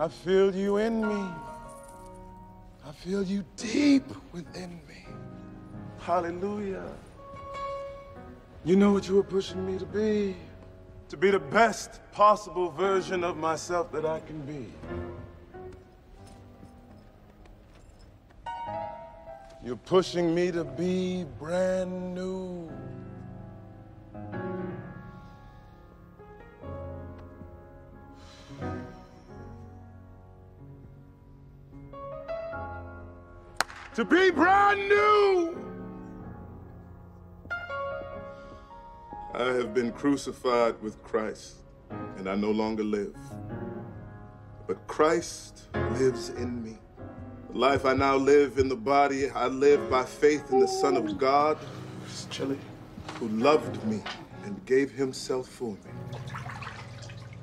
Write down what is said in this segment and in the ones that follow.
I feel you in me. I feel you deep within me. Hallelujah. You know what you were pushing me to be? To be the best possible version of myself that I can be. You're pushing me to be brand new. To be brand new. I have been crucified with Christ, and I no longer live. But Christ lives in me. The life I now live in the body, I live by faith in the Son of God, It's chilly. who loved me and gave himself for me.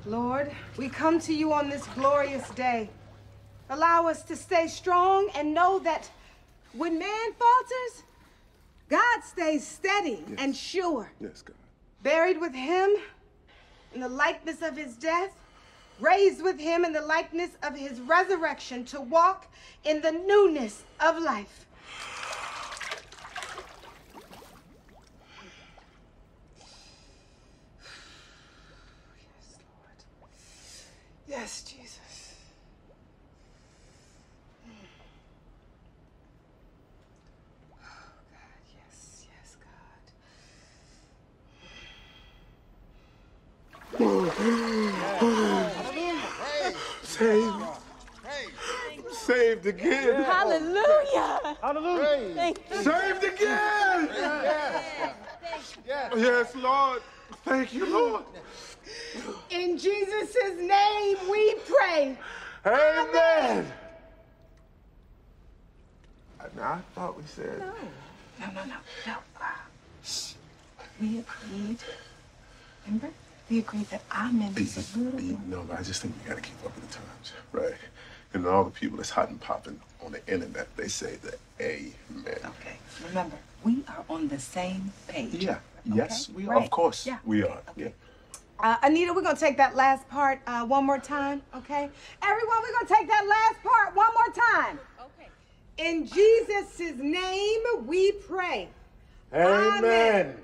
Lord, we come to you on this glorious day. Allow us to stay strong and know that when man falters, God stays steady and sure. Yes, God. Buried with him in the likeness of his death, raised with him in the likeness of his resurrection to walk in the newness of life. Yes, Lord. Yes, Jesus. Oh, God, yes, yes, God. Saved. Saved again. Hallelujah. Hallelujah. Thank you. Saved again. Yes, Lord. Thank you, Lord. In Jesus' name we pray. Amen. Now, I thought we said. No, no, no, no. Shh. We agreed. Remember? We agreed that I'm in this a little more. No, but I just think we gotta keep up with the times, right? And all the people that's hot and popping on the internet, they say the amen. Okay. Remember, we are on the same page. Yeah. Yes, we are. Right. Of course, Yeah. we are. Okay. Yeah. Uh, Anita, we're gonna take that last part uh, one more time, okay? Everyone, we're gonna take that last part one more time. Okay. In Jesus' name we pray. Amen.